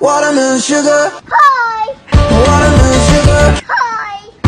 Watermelon sugar.